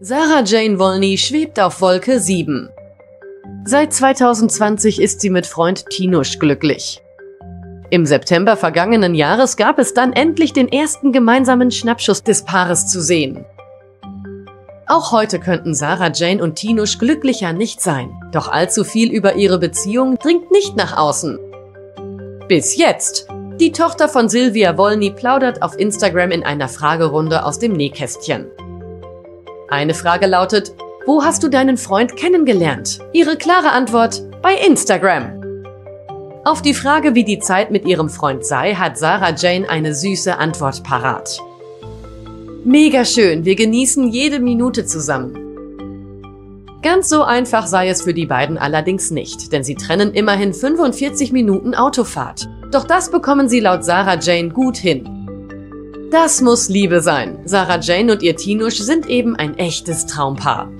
Sarah Jane Wolny schwebt auf Wolke 7. Seit 2020 ist sie mit Freund Tinusch glücklich. Im September vergangenen Jahres gab es dann endlich den ersten gemeinsamen Schnappschuss des Paares zu sehen. Auch heute könnten Sarah Jane und Tinusch glücklicher nicht sein. Doch allzu viel über ihre Beziehung dringt nicht nach außen. Bis jetzt. Die Tochter von Silvia Wolny plaudert auf Instagram in einer Fragerunde aus dem Nähkästchen. Eine Frage lautet, wo hast du deinen Freund kennengelernt? Ihre klare Antwort, bei Instagram. Auf die Frage, wie die Zeit mit ihrem Freund sei, hat Sarah Jane eine süße Antwort parat. Mega schön, wir genießen jede Minute zusammen. Ganz so einfach sei es für die beiden allerdings nicht, denn sie trennen immerhin 45 Minuten Autofahrt. Doch das bekommen sie laut Sarah Jane gut hin. Das muss Liebe sein. Sarah Jane und ihr Tinusch sind eben ein echtes Traumpaar.